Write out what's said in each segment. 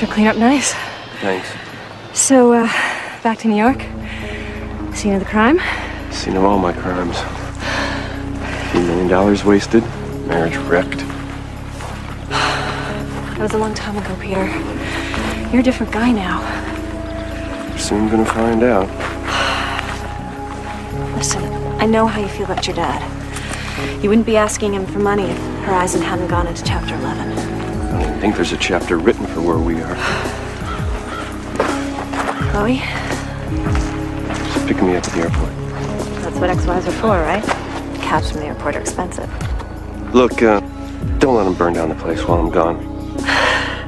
Sure clean up nice. Thanks. So, uh, back to New York? Scene of the crime? Scene of all my crimes. A few million dollars wasted, marriage wrecked. That was a long time ago, Peter. You're a different guy now. You're soon gonna find out. Listen, I know how you feel about your dad. You wouldn't be asking him for money if Horizon hadn't gone into Chapter 11. I don't even think there's a chapter written for where we are. Chloe, Just picking me up at the airport. that's what XYs are for, right? Cabs from the airport are expensive. Look, uh, don't let them burn down the place while I'm gone.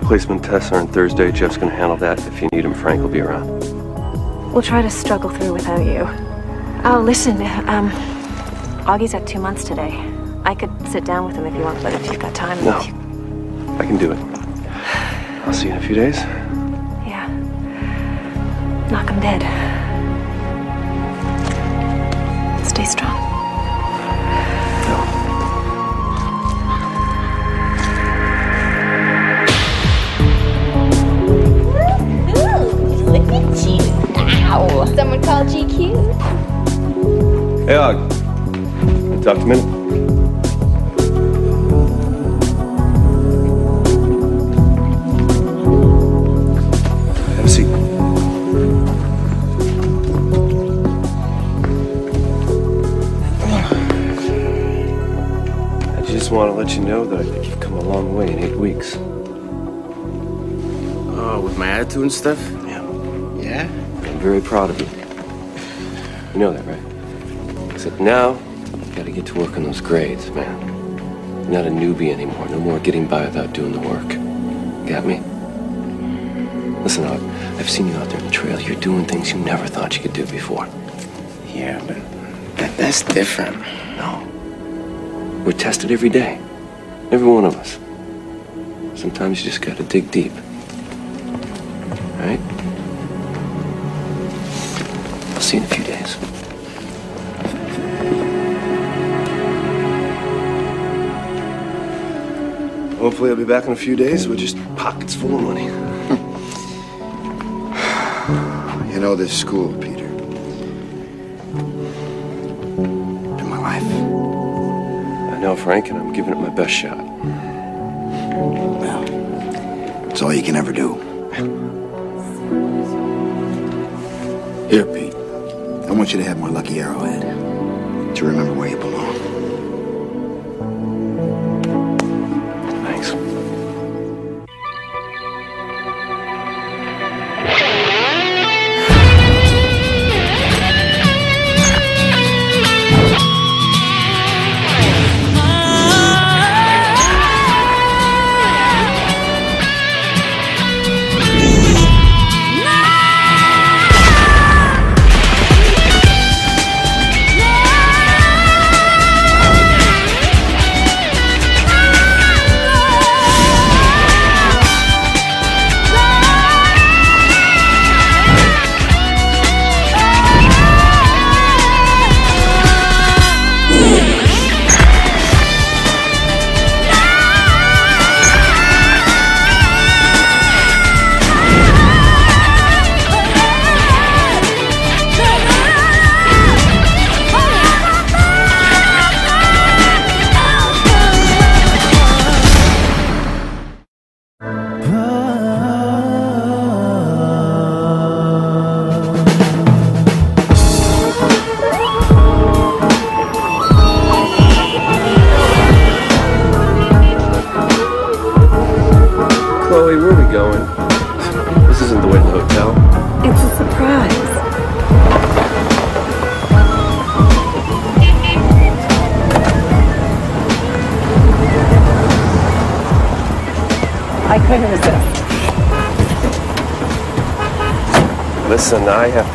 Placement tests are on Thursday. Jeff's gonna handle that. If you need him, Frank will be around. We'll try to struggle through without you. Oh, listen, um, Augie's at two months today. I could sit down with him if you want, but if you've got time. No. I can do it. I'll see you in a few days. Yeah. Knock him dead. Stay strong. Ooh, look at you. Ow. Someone called GQ. Hey, Og. Talk to a minute. Let you know that I think you've come a long way in eight weeks. Oh, with my attitude and stuff? Yeah. Yeah? I'm very proud of you. You know that, right? Except now, you gotta get to work on those grades, man. You're not a newbie anymore. No more getting by without doing the work. Got me? Listen, I've seen you out there on the trail. You're doing things you never thought you could do before. Yeah, but that, that's different. No. We're tested every day. Every one of us. Sometimes you just gotta dig deep. Right? I'll see you in a few days. Hopefully I'll be back in a few days with just pockets full of money. You know this school, Peter. In my life. I know, Frank, and I'm giving it my best shot. Well, it's all you can ever do. Here, Pete. I want you to have my lucky arrowhead to remember where you belong.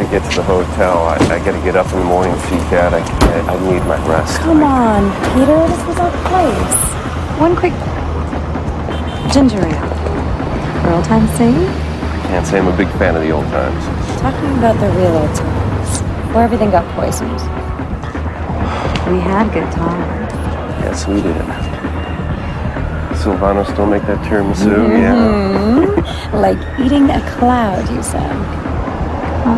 To get to the hotel. I, I gotta get up in the morning, feed Dad. I, I, I need my rest. Come on, Peter. This was our place. One quick ginger ale. For old time's sake. Can't say I'm a big fan of the old times. Talking about the real old times, where everything got poisoned. We had good times. Yes, we did. Silvano still make that tiramisu? Yeah. Mm-hmm. Like eating a cloud, you said. The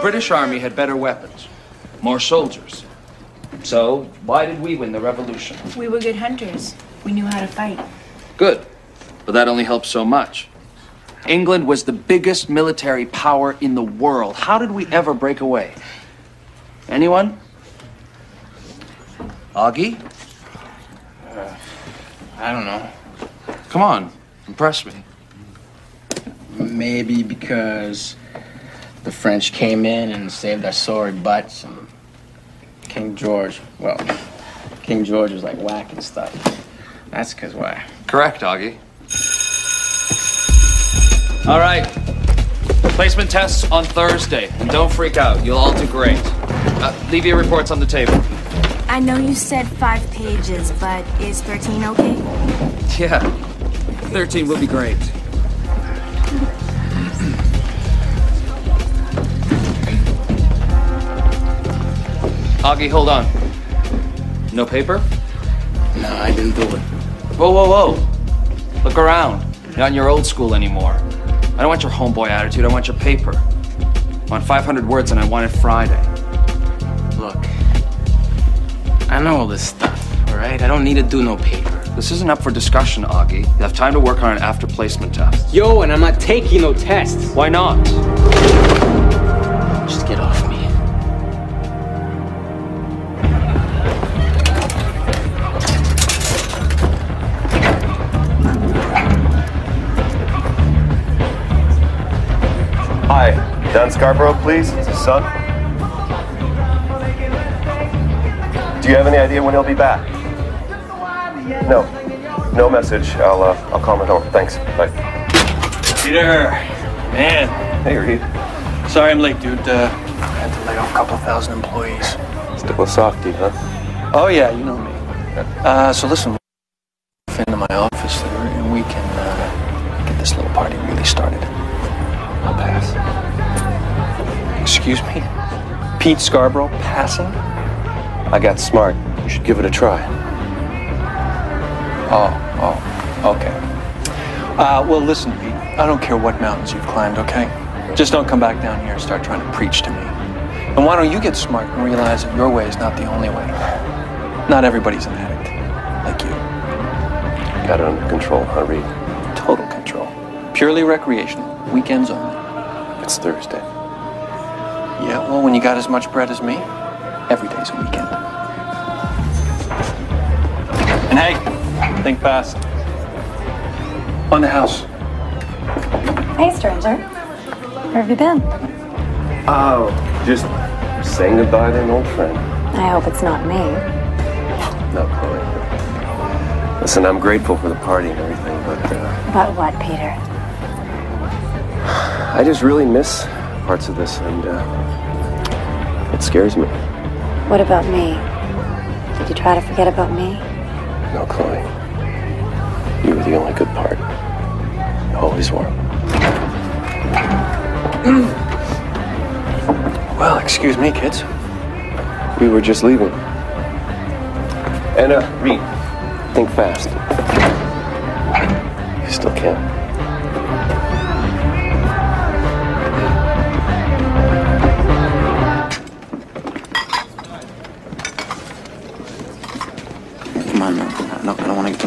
British Army had better weapons, more soldiers. So, why did we win the revolution? We were good hunters. We knew how to fight. Good. But that only helps so much. England was the biggest military power in the world. How did we ever break away? Anyone? Augie? Uh, I don't know. Come on, impress me. Maybe because the French came in and saved our sorry butts, and King George, well, King George was like whacking stuff. That's because why? Correct, Augie. All right. Placement tests on Thursday. And don't freak out. You'll all do great. Uh, leave your reports on the table. I know you said five pages, but is 13 okay? Yeah. 13 will be great. Augie, hold on. No paper? No, I didn't do it. Whoa, whoa, whoa. Look around. You're not in your old school anymore. I don't want your homeboy attitude. I want your paper. I want 500 words and I want it Friday. Look, I know all this stuff, all right? I don't need to do no paper. This isn't up for discussion, Augie. You have time to work on an after placement test. Yo, and I'm not taking no tests. Why not? Just get off Scarborough, please. It's his son. Do you have any idea when he'll be back? No. No message. I'll uh, I'll call him at home. Thanks. Bye. Peter, man, Hey, Reed. sorry I'm late, dude. Uh, I had to lay off a couple thousand employees. Still a softie, huh? Oh yeah, you know me. Uh, so listen, Excuse me, Pete Scarborough passing? I got smart. You should give it a try. Oh, oh, okay. Uh, well, listen, Pete. I don't care what mountains you've climbed, okay? Just don't come back down here and start trying to preach to me. And why don't you get smart and realize that your way is not the only way? Not everybody's an addict, like you. Got it under control, huh, Reed? Total control. Purely recreational. Weekends only. It's Thursday. Yeah, well, when you got as much bread as me, every day's a weekend. And hey, think fast. On the house. Hey, stranger. Where have you been? Oh, just saying goodbye to an old friend. I hope it's not me. No, Chloe. Listen, I'm grateful for the party and everything, but uh, About what, Peter? I just really miss parts of this, and uh, it scares me. What about me? Did you try to forget about me? No, Chloe. You were the only good part. You always were. Well, excuse me, kids. We were just leaving. Anna, uh, Reed, think fast. You still can.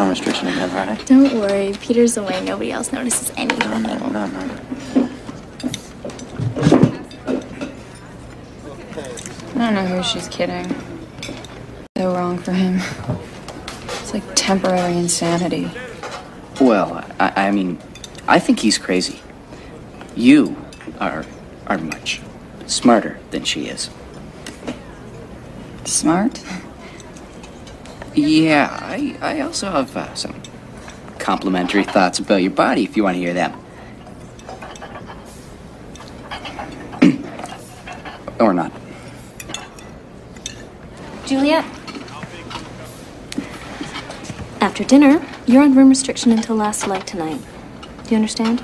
I don't want to get put on restriction again, all right? Don't worry, Peter's away. Nobody else notices anything. No, no, no, no. I don't know who she's kidding. So wrong for him. It's like temporary insanity. Well, I, I mean, I think he's crazy. You are are much smarter than she is. Smart? Yeah, I, I also have uh, some complimentary thoughts about your body if you want to hear them. or not. Juliet? After dinner, you're on room restriction until last light tonight. Do you understand?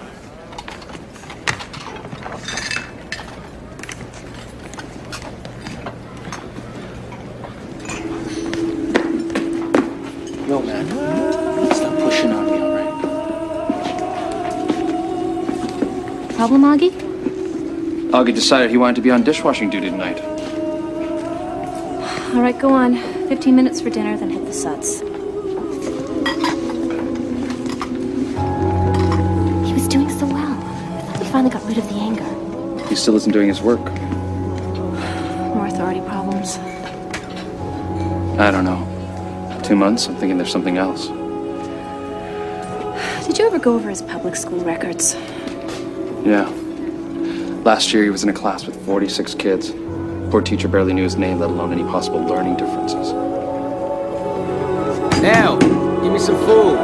Augie decided he wanted to be on dishwashing duty tonight. All right, go on. 15 minutes for dinner, then hit the suds. He was doing so well. I thought we finally got rid of the anger. He still isn't doing his work. More authority problems. I don't know. Two months? I'm thinking there's something else. Did you ever go over his public school records? Yeah. Last year he was in a class with 46 kids. Poor teacher barely knew his name, let alone any possible learning differences. Now, give me some food.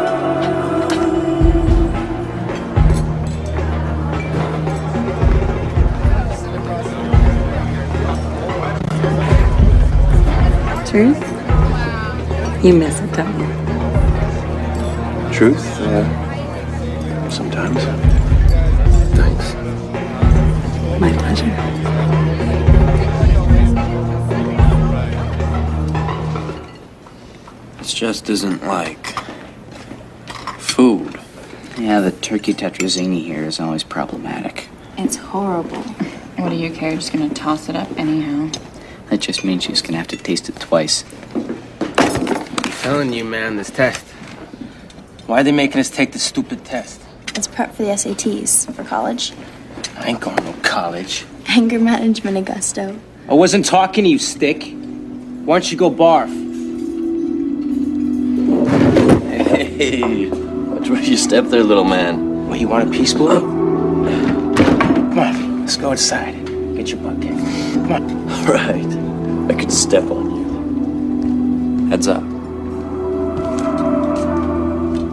Truth? You miss it, don't you? Truth? Just isn't like food. Yeah, the turkey tetrazzini here is always problematic. It's horrible. What do you care? You're just gonna toss it up anyhow. That just means she's gonna have to taste it twice. I'm telling you, man, this test. Why are they making us take the stupid test? It's prep for the SATs for college. I ain't going to college. Anger management, Augusto. I wasn't talking to you, Stick. Why don't you go barf? Hey, watch where you step there, little man. What, you want a piece, boy? Come on, let's go inside. Get your butt kicked. Come on. Right. I could step on you. Heads up.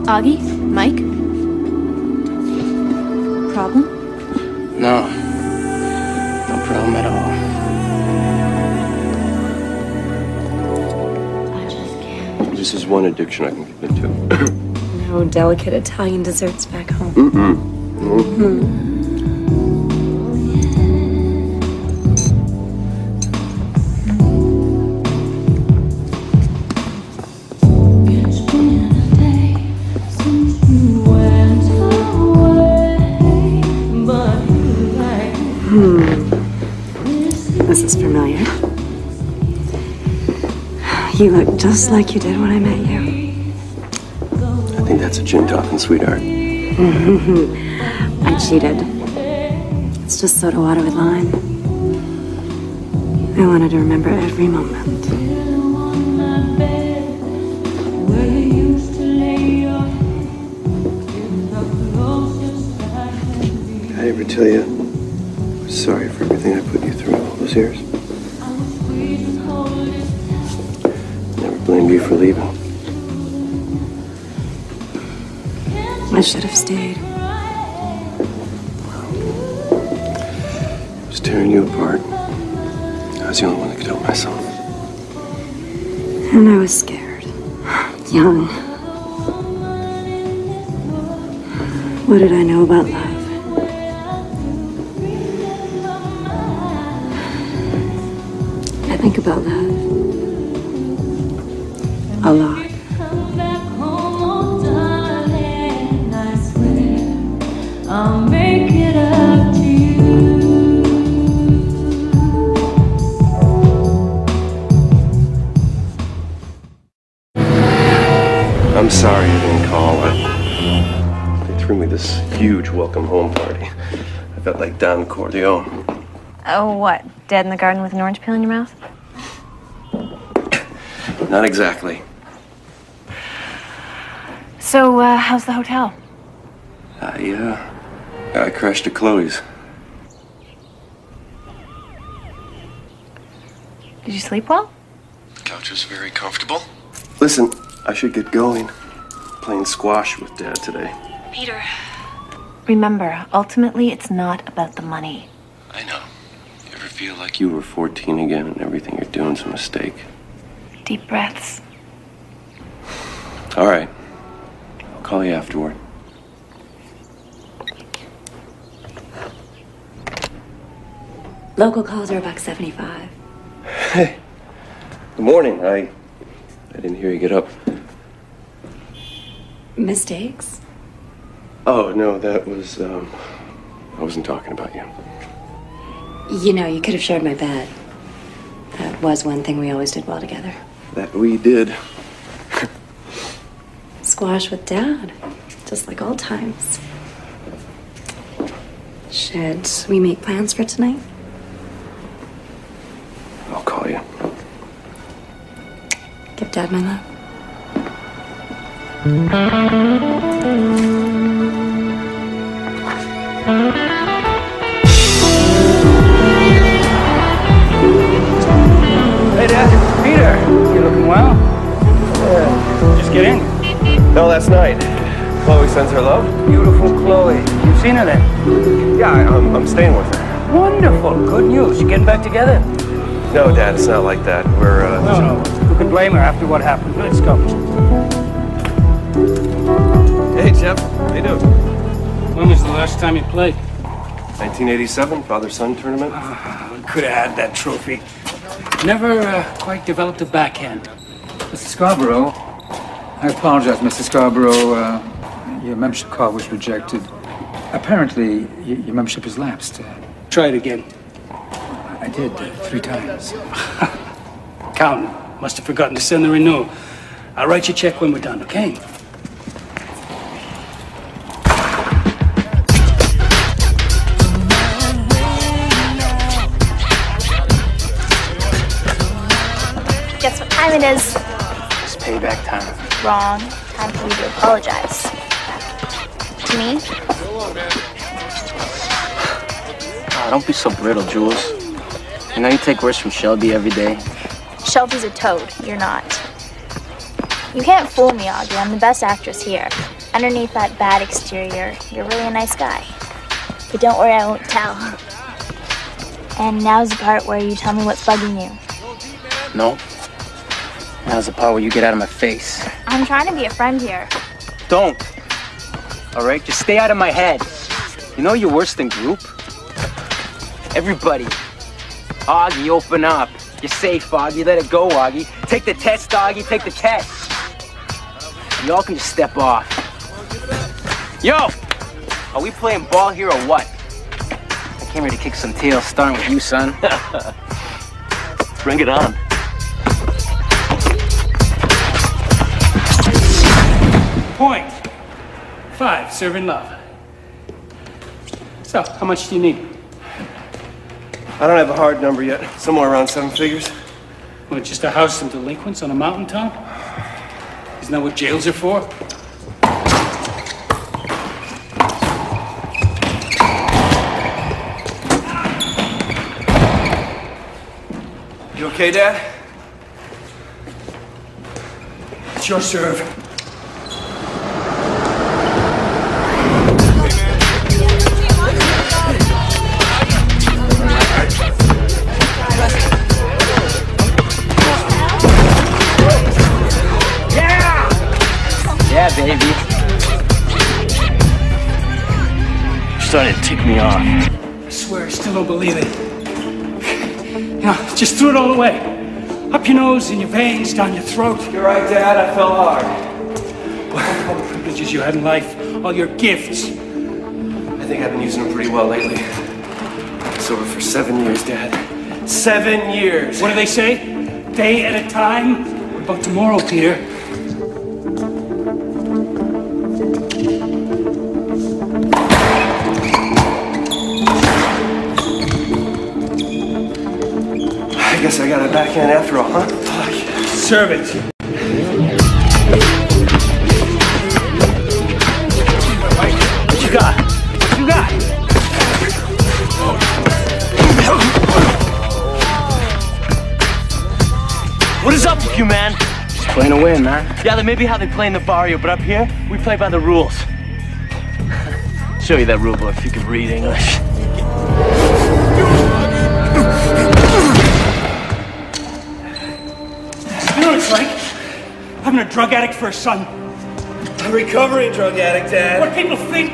Augie? Mike? Problem? No. No problem at all. This is one addiction I can get into. No delicate Italian desserts back home. Mm-mm. Hmm. This is familiar. You look just like you did when I met you. Gin talking, sweetheart. I cheated. It's just soda water with lime. I wanted to remember every moment. Did I ever tell you? I'm sorry for everything I put you through all those years. I never blamed you for leaving. I should have stayed. I was tearing you apart. I was the only one that could help myself. And I was scared. Young. What did I know about love? I think about love. A lot. Home party. I felt like Don Corleone. Oh, what? Dead in the garden with an orange peel in your mouth? Not exactly. So, uh, how's the hotel? I, uh, I crashed at Chloe's. Did you sleep well? The couch is very comfortable. Listen, I should get going. Playing squash with Dad today. Peter. Remember, ultimately, it's not about the money. I know. You ever feel like you were 14 again and everything you're doing's a mistake? Deep breaths. All right. I'll call you afterward. Local calls are a buck seventy-five. Hey. Good morning. I I didn't hear you get up. Mistakes? Oh, no, that was um I wasn't talking about you. You know, you could have shared my bed. That was one thing we always did well together. That we did. Squash with Dad, just like old times. Should we make plans for tonight? I'll call you. Give Dad my love. Night. Chloe sends her love. Beautiful Chloe. You've seen her then? Yeah, I, I'm, I'm staying with her. Wonderful. Good news. You getting back together? No, Dad, it's not like that. We're, uh. No, no. Who can blame her after what happened? Let's go. Hey, Jeff. How you doing? When was the last time you played? 1987, father-son tournament. Could have had that trophy. Never uh, quite developed a backhand. Mr. Scarborough, I apologize, Mr. Scarborough. Uh, your membership card was rejected. Apparently, y- your membership has lapsed. Uh, Try it again. I did uh, three times. Counting. Must have forgotten to send the renewal. I'll write you a check when we're done, okay? Guess what time it is? It's payback time. Wrong. Time for you to apologize. To me? Ah, don't be so brittle, Jules. You know you take words from Shelby every day. Shelby's a toad. You're not. You can't fool me, Augie. I'm the best actress here. Underneath that bad exterior, you're really a nice guy. But don't worry, I won't tell. And now's the part where you tell me what's bugging you. No. Now's the part where you get out of my face. I'm trying to be a friend here. Don't. All right, just stay out of my head. You know you're worse than group. Everybody. Augie, open up. You're safe, Augie. Let it go, Augie. Take the test, Augie. Take the test. Y'all can just step off. Yo, are we playing ball here or what? I came here to kick some tail, starting with you, son. Bring it on. Point. Five. Serving love. So, how much do you need? I don't have a hard number yet. Somewhere around seven figures. What, just a house and delinquents on a mountaintop? Isn't that what jails are for? You okay, Dad? It's your serve. Starting to tick me off. I swear, I still don't believe it. Now, just threw it all away. Up your nose, in your veins, down your throat. You're right, Dad. I fell hard. All the privileges you had in life, all your gifts. I think I've been using them pretty well lately. Sober for seven years, Dad. Seven years. What do they say? Day at a time? What about tomorrow, Peter? Got a backhand after all, huh? Fuck. Serve it. What you got? What you got? What is up with you, man? Just playing to win, man. Yeah, that may be how they play in the barrio, but up here, we play by the rules. Show you that rule book if you can read English. What it's like? Having a drug addict for a son. A recovering drug addict, Dad. What people think?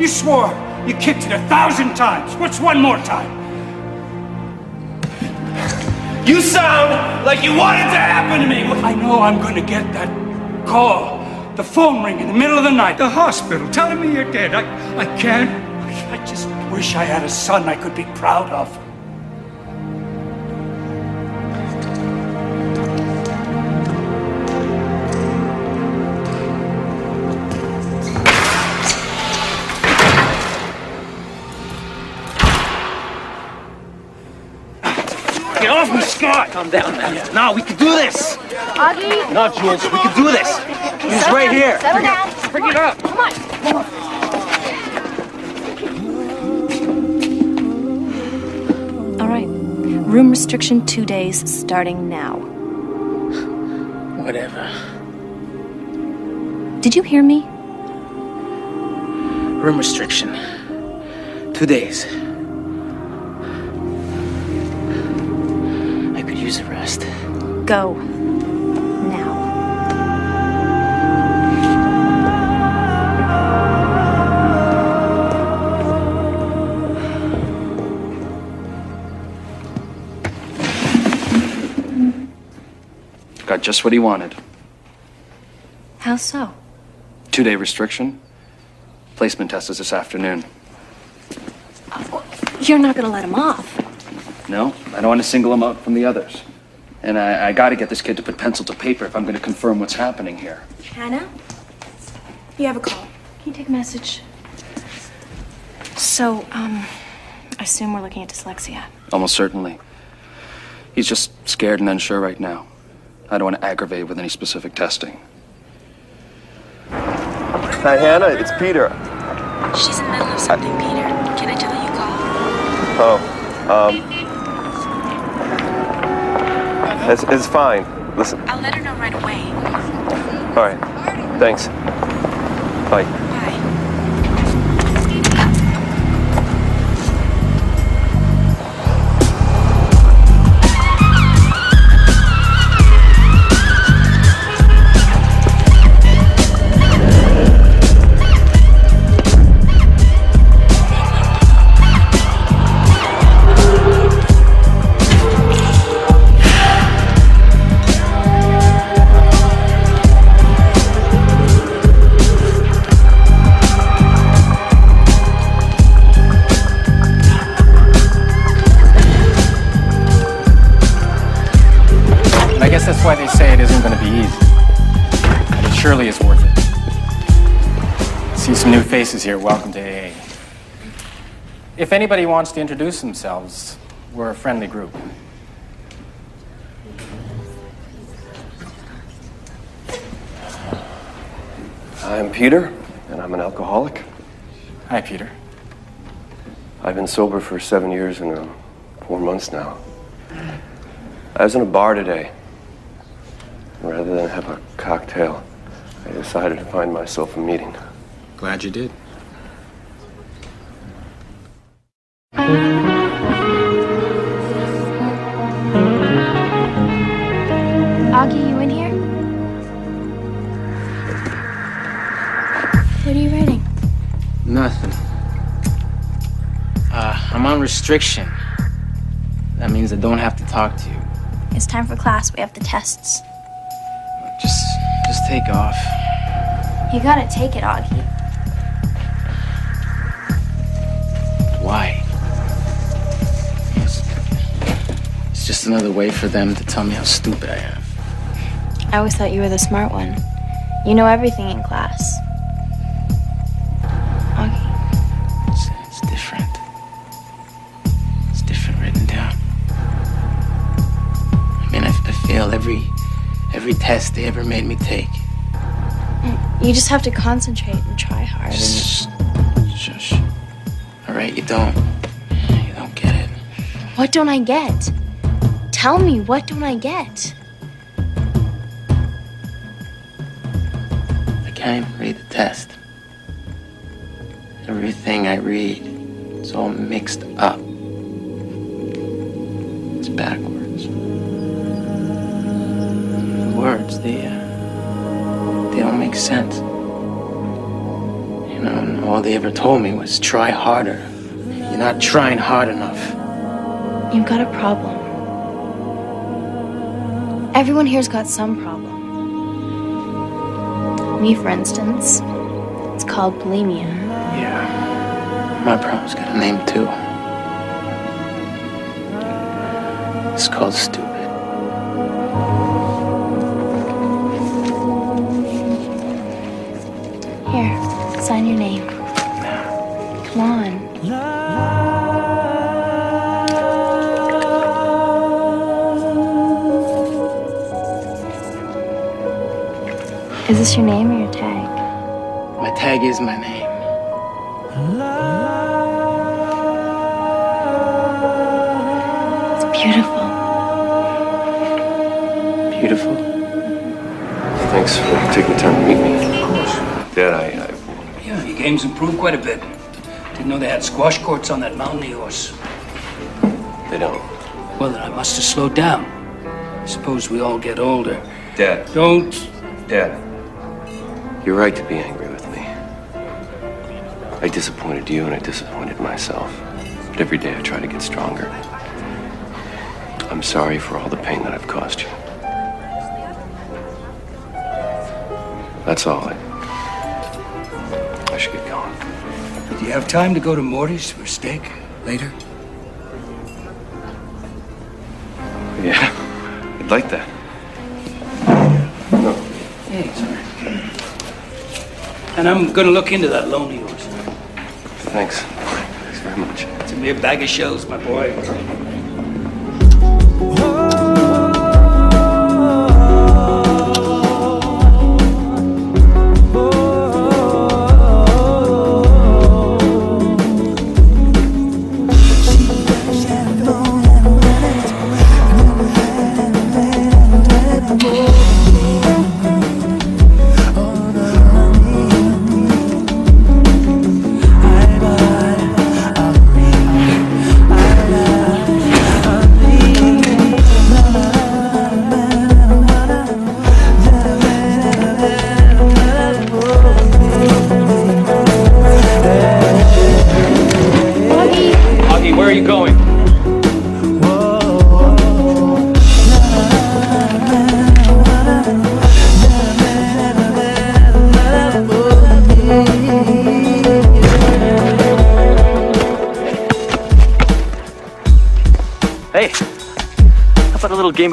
You swore you kicked it a thousand times. What's one more time? You sound like you want it to happen to me. I know I'm going to get that call. The phone ring in the middle of the night. The hospital telling me you're dead. I, I can't. I just wish I had a son I could be proud of. Off me, Scott! Calm down, man. No, we can do this. Augie. No, Jules, we can do this. He's Settle right down, here. Settle down. Bring it up. Come on. All right. Room restriction two days starting now. Whatever. Did you hear me? Room restriction. Two days. Go. Now. Got just what he wanted. How so? Two day restriction. Placement test is this afternoon. You're not going to let him off. No, I don't want to single him out from the others. And I, I got to get this kid to put pencil to paper if I'm going to confirm what's happening here. Hannah? You have a call. Can you take a message? So, um, I assume we're looking at dyslexia. Almost certainly. He's just scared and unsure right now. I don't want to aggravate with any specific testing. Hi, Hannah. It's Peter. She's in the middle of something, Peter. Can I tell her you call? Oh, um. It's, it's fine. Listen. I'll let her know right away. All right. Thanks. Bye. Isn't going to be easy. But it surely is worth it. See some new faces here. Welcome to AA. If anybody wants to introduce themselves, we're a friendly group. I'm Peter, and I'm an alcoholic. Hi, Peter. I've been sober for seven years and uh, four months now. I was in a bar today. Rather than have a cocktail, I decided to find myself a meeting. Glad you did. Augie, you in here? What are you writing? Nothing. Uh, I'm on restriction. That means I don't have to talk to you. It's time for class. We have the tests. Just, just take off. You gotta take it, Augie. Why? It's, it's just another way for them to tell me how stupid I am. I always thought you were the smart one. You know everything in class. Test they ever made me take. You just have to concentrate and try hard. Just shush. All right, you don't. You don't get it. What don't I get? Tell me, what don't I get? I can't even read the test. Everything I read, it's all mixed up. It's backwards. They ever told me was try harder. You're not trying hard enough. You've got a problem. Everyone here's got some problem. Me, for instance, it's called bulimia. Yeah, my problem's got a name too. It's called stupid. Here, sign your name. Come. Is this your name or your tag? My tag is my name. It's beautiful. Beautiful. Thanks for taking the time to meet me. Of course. Dad, I, I Yeah, your game's improved quite a bit. Didn't know they had squash courts on that mountain of yours. they don't. Well, then I must have slowed down. I suppose we all get older. Dad. Don't. Dad. You're right to be angry with me. I disappointed you and I disappointed myself. But every day I try to get stronger. I'm sorry for all the pain that I've caused you. That's all. I, I you have time to go to Morty's for steak later? Yeah, I'd like that. Hey, sorry. And I'm gonna look into that loan of yours. Thanks. Thanks very much. It's a mere bag of shells, my boy.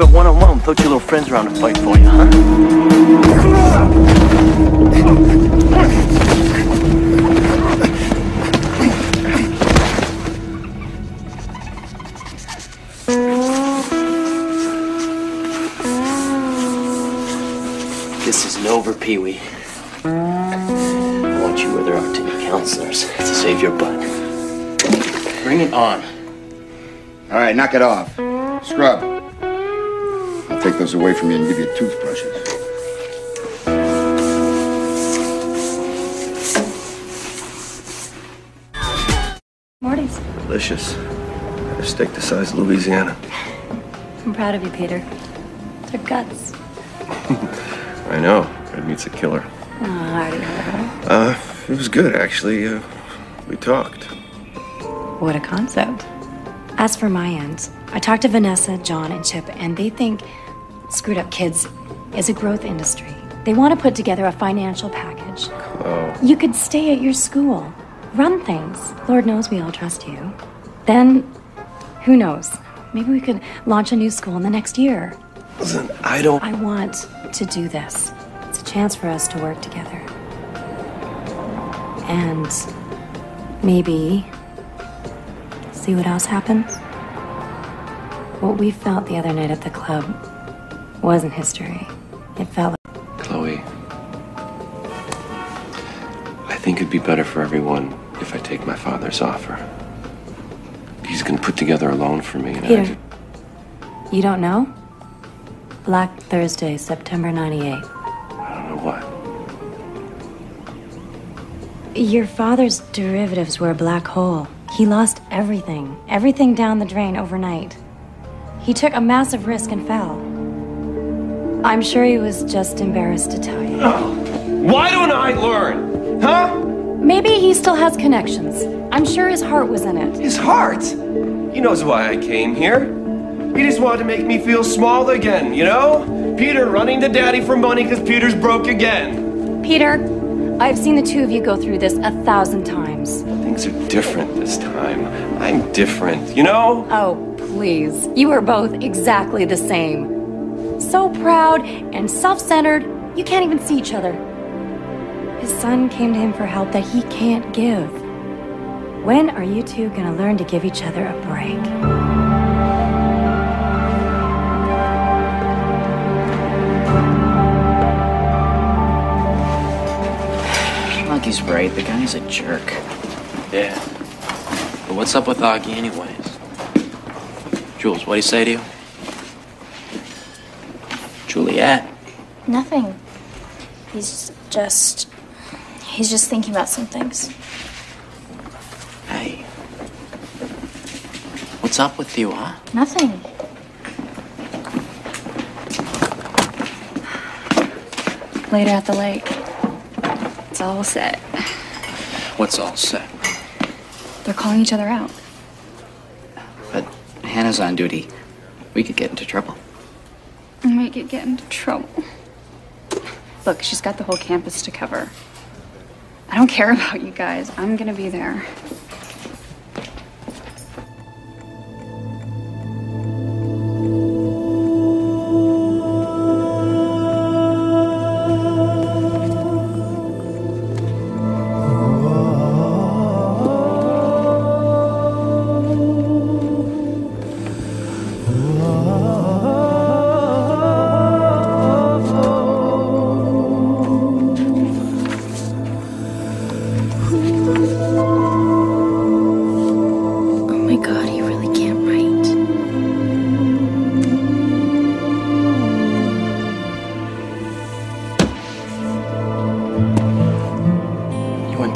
About a little game of one-on-one without your little friends around to fight for you, huh? This isn't over, Pee Wee. I want you where there aren't any counselors to save your butt. Bring it on. All right, knock it off. Scrub. I'll take those away from you and give you toothbrushes. Morty's. Delicious. A steak the size of Louisiana. I'm proud of you, Peter. They're guts. I know. Red meat's a killer. Oh, Hardy. Uh, it was good, actually. Uh, we talked. What a concept. As for my end, I talked to Vanessa, John, and Chip, and they think Screwed Up Kids is a growth industry. They want to put together a financial package. You could stay at your school, run things. Lord knows we all trust you. Then, who knows? Maybe we could launch a new school in the next year. Listen, I don't. I want to do this. It's a chance for us to work together. And maybe see what else happens. What we felt the other night at the club wasn't history. It felt like Chloe. I think it'd be better for everyone if I take my father's offer. He's gonna put together a loan for me, and I Peter. could- You don't know? Black Thursday, September 98. I don't know what. Your father's derivatives were a black hole. He lost everything, everything down the drain overnight. He took a massive risk and fell. I'm sure he was just embarrassed to tell you. Why don't I learn? Huh? Maybe he still has connections. I'm sure his heart was in it. His heart? He knows why I came here. He just wanted to make me feel small again, you know? Peter running to daddy for money because Peter's broke again. Peter, I've seen the two of you go through this a thousand times. Things are different this time. I'm different, you know? Oh, please. You are both exactly the same. So proud and self centered, you can't even see each other. His son came to him for help that he can't give. When are you two gonna learn to give each other a break? Lucky's right. The guy's a jerk. Yeah. But what's up with Augie, anyways? Jules, what'd he say to you? Juliet. Nothing. He's just. He's just thinking about some things. Hey. What's up with you, huh? Nothing. Later at the lake. It's all set. What's all set? They're calling each other out. But Hannah's on duty. We could get into trouble. I might get, get into trouble. Look, she's got the whole campus to cover. I don't care about you guys. I'm gonna be there.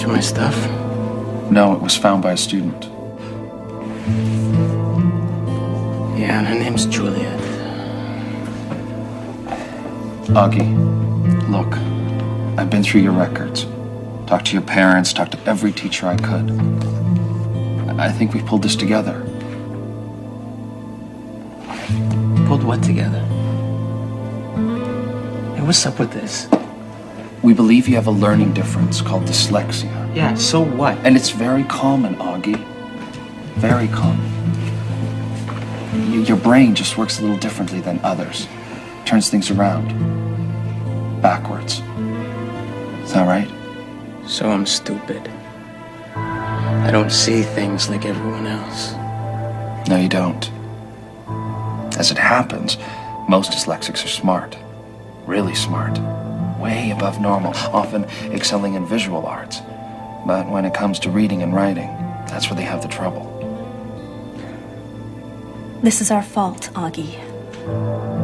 Through my stuff? No, it was found by a student. Yeah, and her name's Juliet. Augie, look, I've been through your records. Talked to your parents, talked to every teacher I could. I think we've pulled this together. Pulled what together? Hey, what's up with this? We believe you have a learning difference called dyslexia. Yeah, so what? And it's very common, Augie. Very common. Y- Your brain just works a little differently than others. Turns things around. Backwards. Is that right? So I'm stupid. I don't see things like everyone else. No, you don't. As it happens, most dyslexics are smart. Really smart. Way above normal, often excelling in visual arts. But when it comes to reading and writing, that's where they have the trouble. This is our fault, Augie,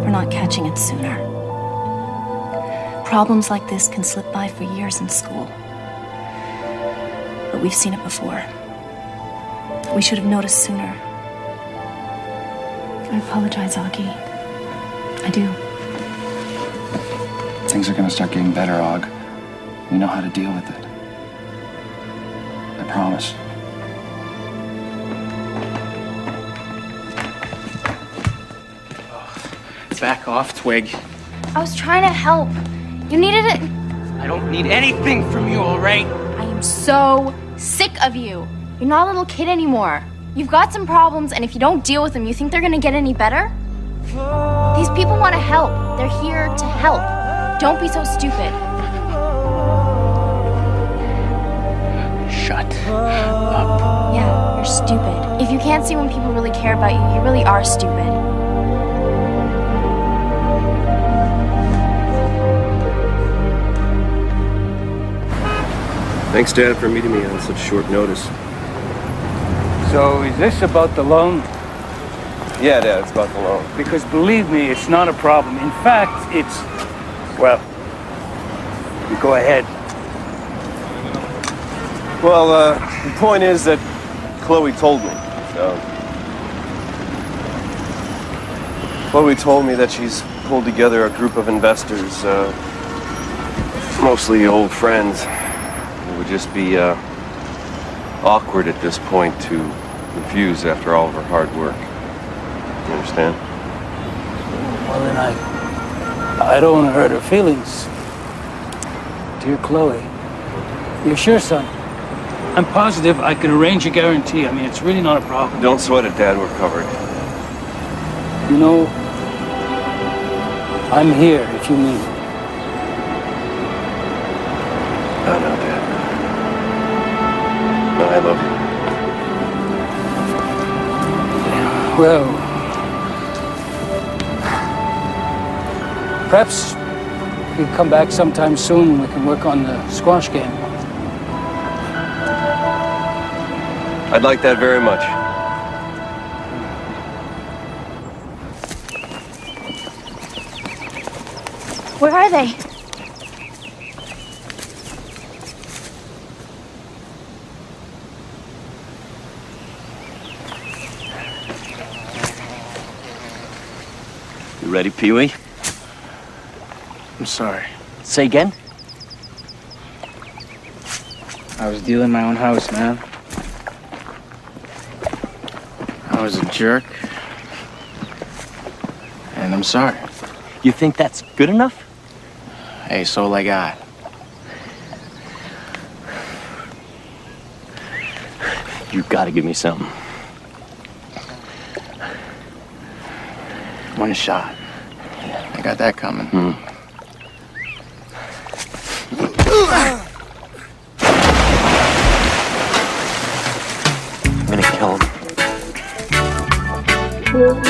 for not catching it sooner. Problems like this can slip by for years in school. But we've seen it before. We should have noticed sooner. I apologize, Augie. I do. Things are gonna start getting better, Og. We know how to deal with it. I promise. Back off, Twig. I was trying to help. You needed it. I don't need anything from you, alright? I am so sick of you. You're not a little kid anymore. You've got some problems, and if you don't deal with them, you think they're gonna get any better? These people want to help. They're here to help. Don't be so stupid. Shut up. Yeah, you're stupid. If you can't see when people really care about you, you really are stupid. Thanks, Dad, for meeting me on such short notice. So is this about the loan? Yeah, Dad, it's about the loan. Because believe me, it's not a problem. In fact, it's, well, you go ahead. Well, uh, the point is that Chloe told me. So. Chloe told me that she's pulled together a group of investors, uh, mostly old friends. It would just be uh, awkward at this point to refuse after all of her hard work. You understand? Well, then I, I don't want to hurt her feelings. Dear Chloe, you're sure, son? I'm positive I can arrange a guarantee. I mean, it's really not a problem. Don't sweat it, Dad. We're covered. You know, I'm here if you need me. I know, Dad. No, I love you. Well, perhaps you can come back sometime soon and we can work on the squash game. I'd like that very much. Where are they? You ready, Pee Wee? I'm sorry. Say again? I was dealing my own house, man. I was a jerk. And I'm sorry. You think that's good enough? Hey, so I got. You gotta give me something. One shot. I got that coming. Hmm. All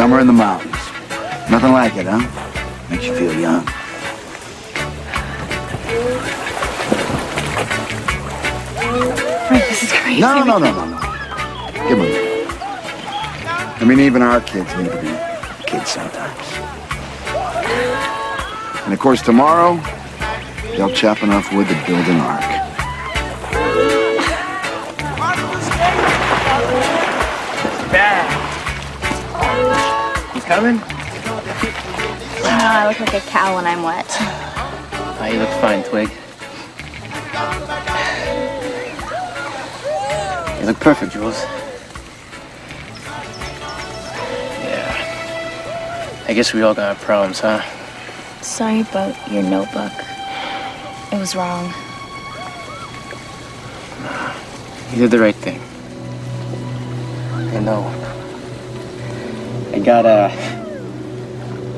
Summer in the mountains. Nothing like it, huh? Makes you feel young. Frank, this is crazy. No, no, no, no, no. Give him a minute. I mean, even our kids need to be kids sometimes. And of course, tomorrow, they'll chop enough wood to build an ark. Coming? Know I look like a cow when I'm wet. Oh, you look fine, Twig. You look perfect, Jules. Yeah. I guess we all got our problems, huh? Sorry about your notebook. It was wrong. You did the right thing. I know. I got a.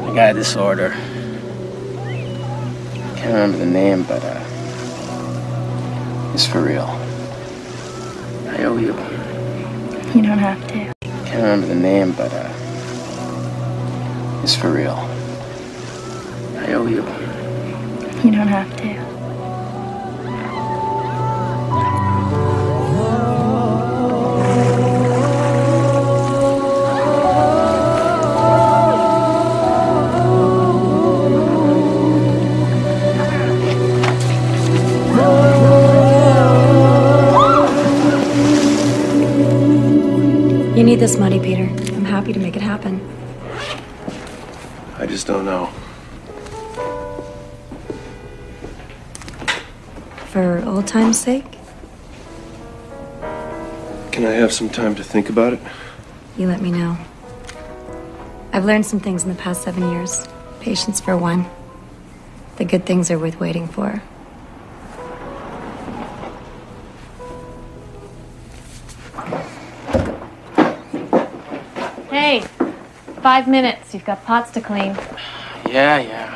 I got a disorder. I Can't remember the name, but uh, it's for real. I owe you. You don't have to. I Can't remember the name, but uh, it's for real. I owe you. You don't have to. This money, Peter, I'm happy to make it happen. I just don't know. For old time's sake, Can I have some time to think about it? you let me know. I've learned some things in the past seven years. Patience for one. The good things are worth waiting for. Hey, five minutes. You've got pots to clean. Yeah, yeah.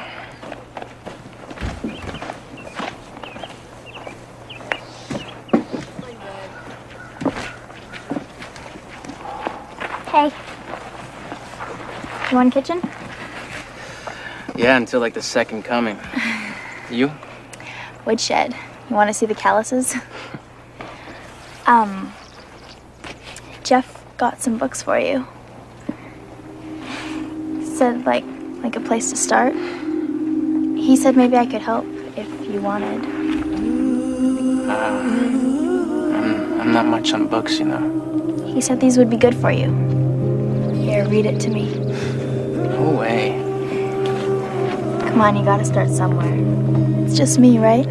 Hey. You want kitchen? Yeah, until like the second coming. You? Woodshed. You want to see the calluses? um, Jeff got some books for you. Said like like a place to start. He said maybe I could help if you wanted. Uh, I'm, I'm not much on books, you know. He said these would be good for you. Here, read it to me. No way. Come on, you gotta start somewhere. It's just me, right?